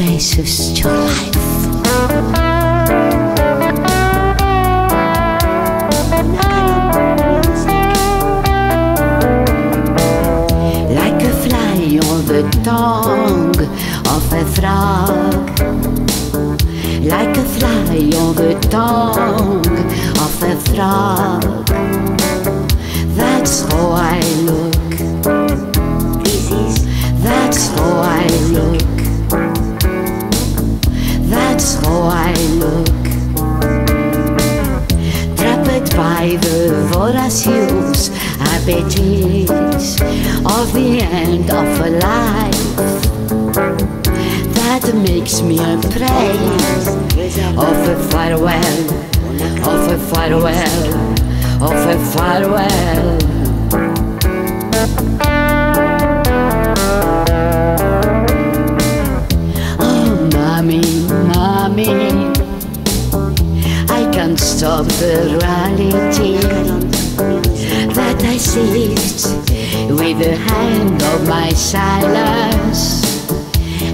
Jesus, your life. Like a fly on the tongue of a frog. Like a fly on the tongue of a frog. The voracious appetites of the end of a life that makes me a prey of a farewell, of a farewell, of a farewell. Can't stop the reality that I sift with the hand of my silence.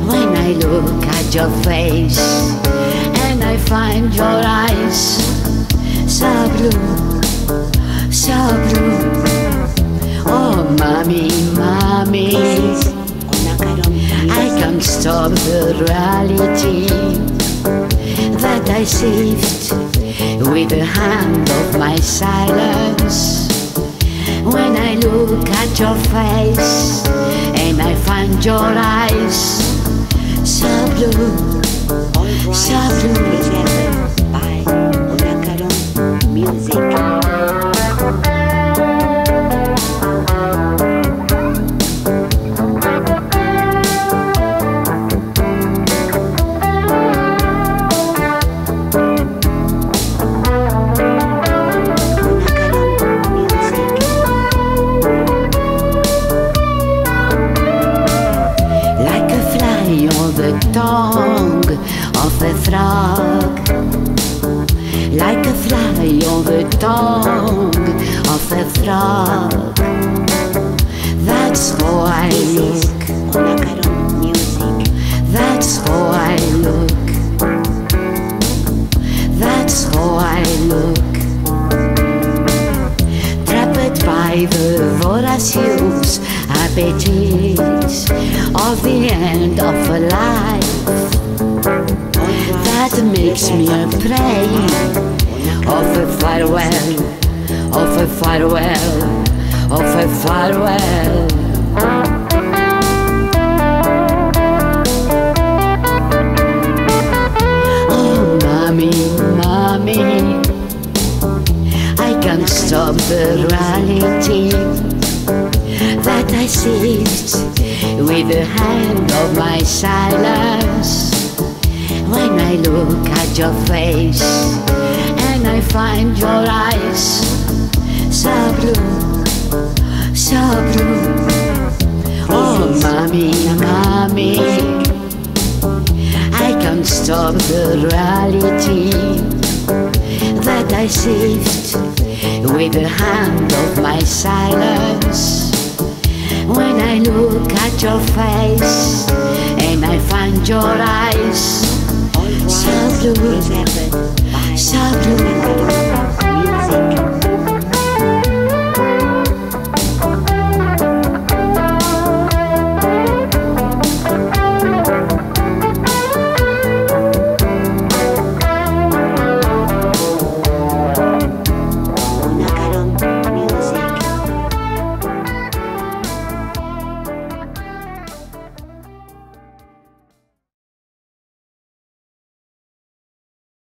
When I look at your face and I find your eyes so blue, so blue. Oh, mommy, mommy. I can't stop the reality I sift with the hand of my silence. When I look at your face and I find your eyes so blue, so blue. The tongue of the frog. Like a fly on the tongue of the frog. That's how I look. The voracious appetites of the end of a life that makes me a prey of a farewell, of a farewell, of a farewell. Can't the reality that I sift with the hand of my silence. When I look at your face and I find your eyes so blue, so blue. Oh, mommy, mommy. I can't stop the reality that I sift with the hand of my silence. When I look at your face and I find your eyes so blue,